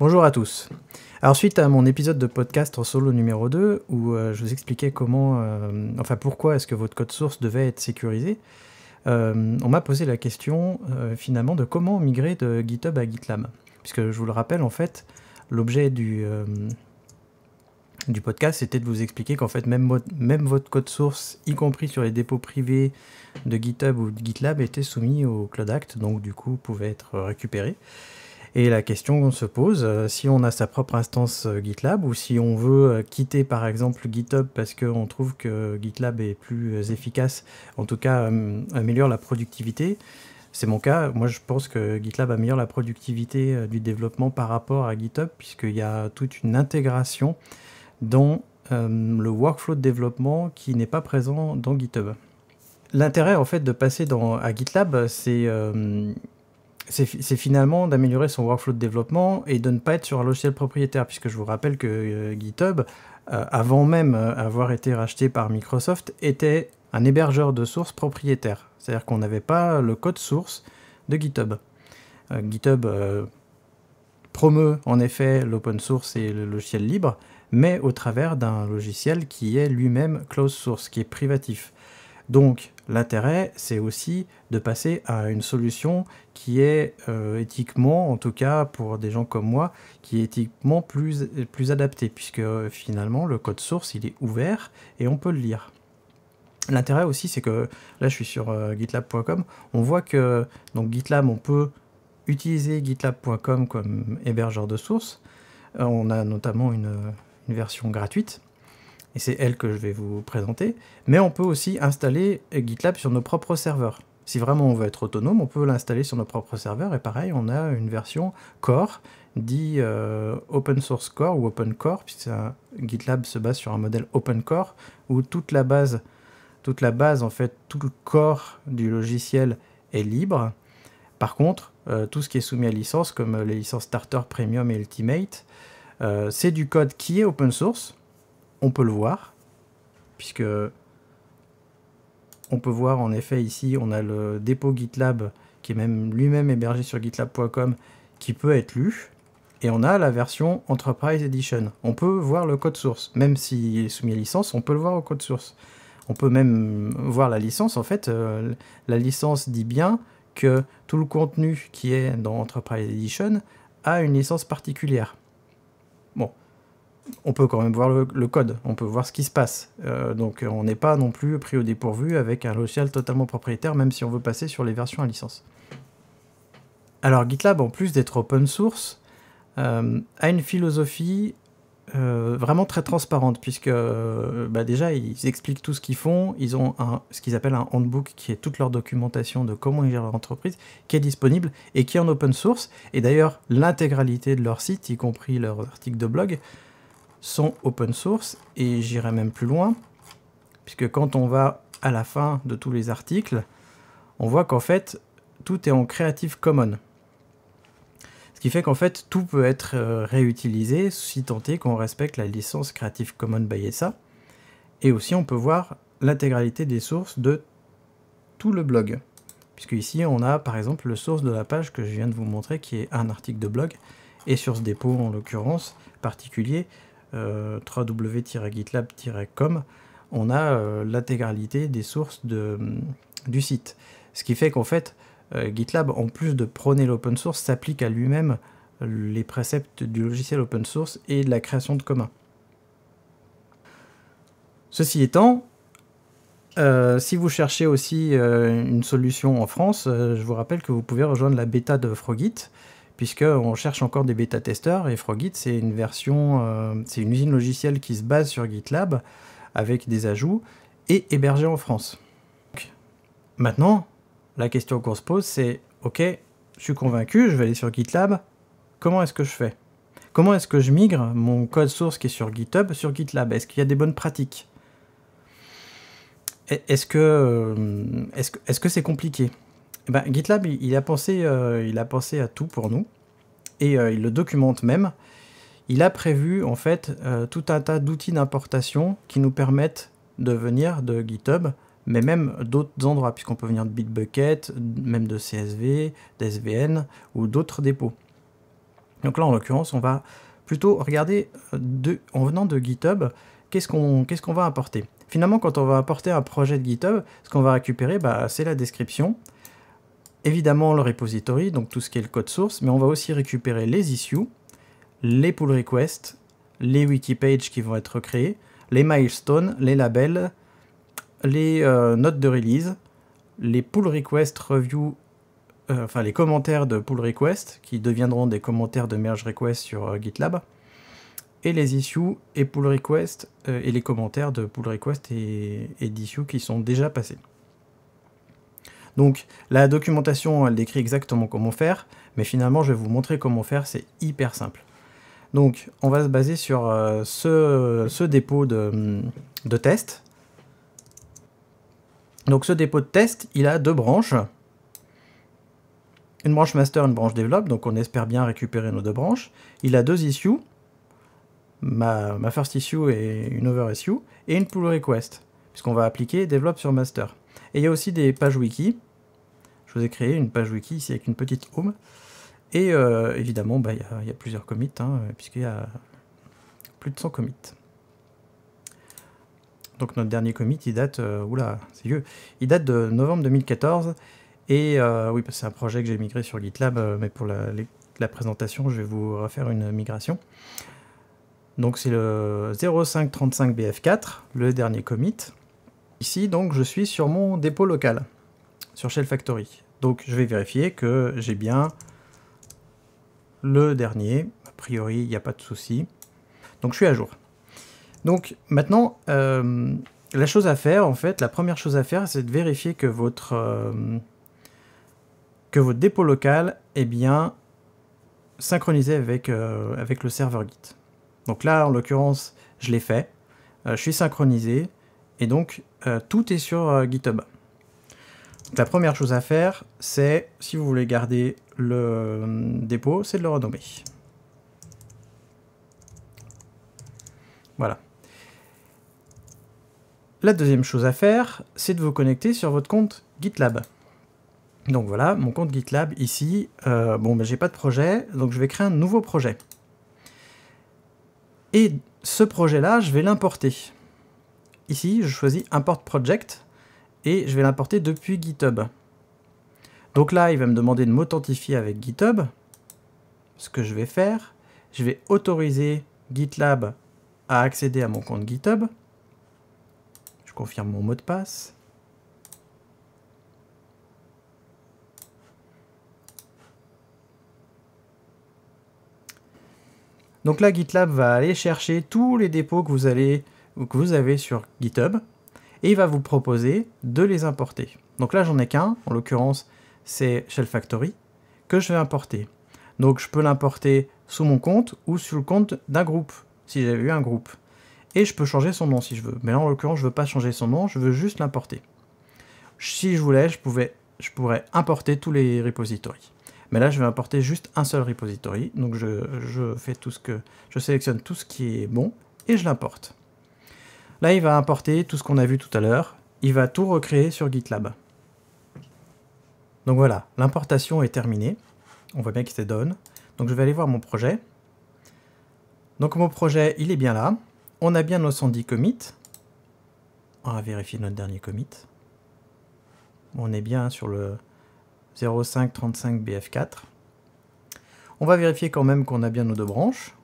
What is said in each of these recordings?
Bonjour à tous. Alors suite à mon épisode de podcast en solo numéro 2 où euh, je vous expliquais comment, euh, enfin pourquoi est-ce que votre code source devait être sécurisé, euh, on m'a posé la question finalement de comment migrer de GitHub à GitLab. Puisque je vous le rappelle en fait, l'objet du, podcast c'était de vous expliquer qu'en fait même, même votre code source, y compris sur les dépôts privés de GitHub ou de GitLab, était soumis au Cloud Act, donc du coup pouvait être récupéré. Et la question qu'on se pose, euh, si on a sa propre instance euh, GitLab ou si on veut euh, quitter par exemple GitHub parce qu'on trouve que GitLab est plus efficace, en tout cas améliore la productivité, c'est mon cas. Moi, je pense que GitLab améliore la productivité du développement par rapport à GitHub, puisqu'il y a toute une intégration dans le workflow de développement qui n'est pas présent dans GitHub. L'intérêt, en fait, de passer à GitLab, c'est c'est finalement d'améliorer son workflow de développement et de ne pas être sur un logiciel propriétaire, puisque je vous rappelle que euh, GitHub, euh, avant même euh, avoir été racheté par Microsoft, était un hébergeur de sources propriétaire. C'est-à-dire qu'on n'avait pas le code source de GitHub. GitHub promeut en effet l'open source et le logiciel libre, mais au travers d'un logiciel qui est lui-même closed source, qui est privatif. Donc l'intérêt, c'est aussi de passer à une solution qui est euh, éthiquement, en tout cas pour des gens comme moi, qui est éthiquement plus, adaptée, puisque euh, finalement le code source, il est ouvert et on peut le lire. L'intérêt aussi, c'est que là je suis sur euh, gitlab.com, on voit que donc GitLab, on peut utiliser gitlab.com comme hébergeur de source. on a notamment une version gratuite et c'est elle que je vais vous présenter. Mais on peut aussi installer GitLab sur nos propres serveurs. Si vraiment on veut être autonome, on peut l'installer sur nos propres serveurs. Et pareil, on a une version Core, dit euh, Open Source Core ou Open Core, puisque GitLab se base sur un modèle Open Core, où toute la base, toute la base en fait, tout le corps du logiciel est libre. Par contre, euh, tout ce qui est soumis à licence, comme les licences Starter, Premium et Ultimate, euh, c'est du code qui est open source, on peut le voir, puisque on peut voir en effet ici, on a le dépôt GitLab qui est même lui-même hébergé sur gitlab.com qui peut être lu. Et on a la version Enterprise Edition. On peut voir le code source. Même s'il est soumis à licence, on peut le voir au code source. On peut même voir la licence. En fait, euh, la licence dit bien que tout le contenu qui est dans Enterprise Edition a une licence particulière. Bon, on peut quand même voir le, code, on peut voir ce qui se passe. Euh, donc on n'est pas non plus pris au dépourvu avec un logiciel totalement propriétaire, même si on veut passer sur les versions à licence. Alors GitLab, en plus d'être open source, euh, a une philosophie euh, vraiment très transparente, puisque bah, déjà ils expliquent tout ce qu'ils font, ils ont ce qu'ils appellent un handbook qui est toute leur documentation de comment ils gèrent leur entreprise, qui est disponible et qui est en open source, et d'ailleurs l'intégralité de leur site, y compris leurs articles de blog, sont open source et j'irai même plus loin, puisque quand on va à la fin de tous les articles, on voit qu'en fait tout est en Creative Commons. Ce qui fait qu'en fait tout peut être euh, réutilisé si tant est qu'on respecte la licence Creative Commons by SA. Et aussi on peut voir l'intégralité des sources de tout le blog. Puisque ici on a par exemple le source de la page que je viens de vous montrer qui est un article de blog et sur ce dépôt en l'occurrence particulier www-gitlab-com, on a euh, l'intégralité des sources de, du site. Ce qui fait qu'en fait, euh, GitLab, en plus de prôner l'open source, s'applique à lui-même les préceptes du logiciel open source et de la création de communs. Ceci étant, si vous cherchez aussi une solution en France, je vous rappelle que vous pouvez rejoindre la bêta de Frogit, puisqu'on cherche encore des bêta-testeurs, et Frogit, c'est une version, euh, c'est une usine logicielle qui se base sur GitLab, avec des ajouts, et hébergée en France. maintenant, la question qu'on se pose, c'est, ok, je suis convaincu, je vais aller sur GitLab, comment est-ce que je fais? Comment est-ce que je migre mon code source qui est sur GitHub sur GitLab? Est-ce qu'il y a des bonnes pratiques? Est-ce que euh, est-ce que c'est compliqué? Eh ben, GitLab, il, a pensé, euh, il a pensé à tout pour nous, et euh, il le documente même. Il a prévu en fait euh, tout un tas d'outils d'importation qui nous permettent de venir de GitHub, mais même d'autres endroits, puisqu'on peut venir de Bitbucket, même de CSV, d'SVN ou d'autres dépôts. Donc là, en l'occurrence, on va plutôt regarder de, en venant de GitHub, qu'est-ce qu'on qu'est-ce qu'on va apporter. Finalement, quand on va apporter un projet de GitHub, ce qu'on va récupérer, bah, c'est la description, évidemment le repository, donc tout ce qui est le code source, mais on va aussi récupérer les issues, les pull requests, les wiki pages qui vont être créés, les milestones, les labels, les euh, notes de release, les pull request review, euh, enfin les commentaires de pull request qui deviendront des commentaires de merge request sur euh, GitLab, et les issues et pull request et les commentaires de pull request et, et d'issues qui sont déjà passés. Donc la documentation, elle décrit exactement comment faire, mais finalement je vais vous montrer comment faire, c'est hyper simple. Donc on va se baser sur euh, ce, dépôt de, test. Donc ce dépôt de test, il a deux branches. Une branche master, une branche develop, donc on espère bien récupérer nos deux branches. Il a deux issues, ma, ma first issue et une over issue, et une pull request, puisqu'on va appliquer develop sur master. Et il y a aussi des pages wiki. Je vous ai créé une page wiki ici avec une petite home. Et euh, évidemment, bah, il y, a plusieurs commits, hein, puisqu'il y a plus de 100 commits. Donc notre dernier commit, il date, euh, c'est vieux, il date de novembre 2014. Et euh, oui, c'est un projet que j'ai migré sur GitLab, mais pour la, présentation, je vais vous refaire une migration. Donc c'est le 0535BF4, le dernier commit. Ici, donc, je suis sur mon dépôt local, sur Shell Factory. Donc je vais vérifier que j'ai bien le dernier. A priori, il n'y a pas de souci. Donc je suis à jour. Donc maintenant, euh, la chose à faire, en fait, la première chose à faire, c'est de vérifier que votre, euh, que votre dépôt local est bien synchronisé avec, euh, avec le serveur Git. Donc là, en l'occurrence, je l'ai fait. je suis synchronisé. Et donc, tout est sur GitHub. la première chose à faire, c'est, si vous voulez garder le euh, dépôt, c'est de le renommer. Voilà. La deuxième chose à faire, c'est de vous connecter sur votre compte GitLab. Donc voilà, mon compte GitLab ici, euh, bon ben j'ai pas de projet, donc je vais créer un nouveau projet. Et ce projet-là, je vais l'importer. Ici, je choisis Import Project, et je vais l'importer depuis GitHub. Donc là, il va me demander de m'authentifier avec GitHub. Ce que je vais faire, je vais autoriser GitLab à accéder à mon compte GitHub. Je confirme mon mot de passe. Donc là, GitLab va aller chercher tous les dépôts que vous, allez, que vous avez sur GitHub et il va vous proposer de les importer. Donc là, j'en ai qu'un, en l'occurrence, c'est Shell Factory, que je vais importer. Donc je peux l'importer sous mon compte ou sur le compte d'un groupe, si j'avais eu un groupe. Et je peux changer son nom si je veux. Mais là, en l'occurrence, je ne veux pas changer son nom, je veux juste l'importer. Si je voulais, je, pouvais, je pourrais importer tous les repositories. Mais là, je vais importer juste un seul repository. Donc je, je fais tout ce que. Je sélectionne tout ce qui est bon et je l'importe. Là, il va importer tout ce qu'on a vu tout à l'heure. Il va tout recréer sur GitLab. Donc voilà, l'importation est terminée. On voit bien qu'il se donne. Donc je vais aller voir mon projet. Donc mon projet, il est bien là. On a bien nos 110 commits. On va vérifier notre dernier commit. On est bien sur le 0535 BF4. On va vérifier quand même qu'on a bien nos deux branches.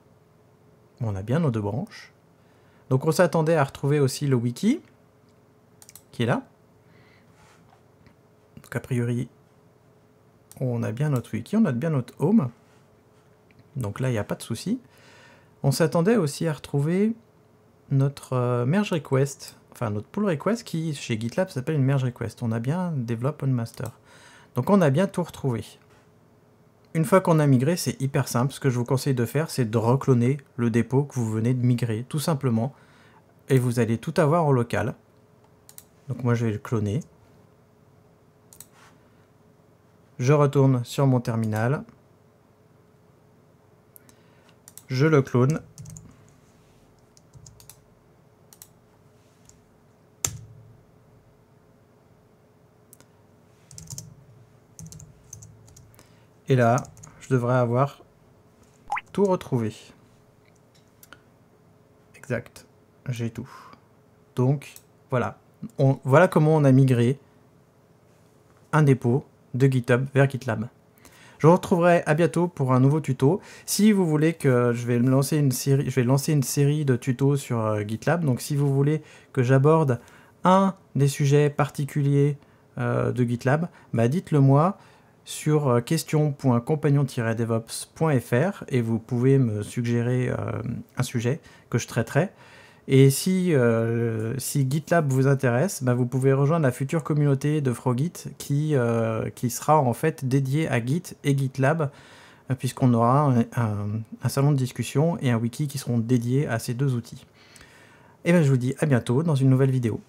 On a bien nos deux branches. Donc on s'attendait à retrouver aussi le wiki, qui est là. Donc a priori, on a bien notre wiki, on a bien notre home. Donc là, il n'y a pas de souci. On s'attendait aussi à retrouver notre euh, merge request, enfin notre pull request qui chez GitLab s'appelle une merge request. On a bien develop on master. Donc on a bien tout retrouvé. Une fois qu'on a migré, c'est hyper simple. Ce que je vous conseille de faire, c'est de recloner le dépôt que vous venez de migrer, tout simplement. Et vous allez tout avoir au local. Donc moi, je vais le cloner. Je retourne sur mon terminal. Je le clone. Et là, je devrais avoir tout retrouvé. Exact, j'ai tout. Donc, voilà. Voilà comment on a migré un dépôt de GitHub vers GitLab. Je vous retrouverai à bientôt pour un nouveau tuto. Si vous voulez que je vais lancer une série, je vais lancer une série de tutos sur euh, GitLab. Donc si vous voulez que j'aborde un des sujets particuliers euh, de GitLab, bah dites-le moi sur euh, question.compagnon-devops.fr et vous pouvez me suggérer un sujet que je traiterai. Et si, euh, GitLab vous intéresse, bah, vous pouvez rejoindre la future communauté de Frogit qui, euh, qui sera en fait dédiée à Git et GitLab, euh, puisqu'on aura un, salon de discussion et un wiki qui seront dédiés à ces deux outils. Et bien je vous dis à bientôt dans une nouvelle vidéo.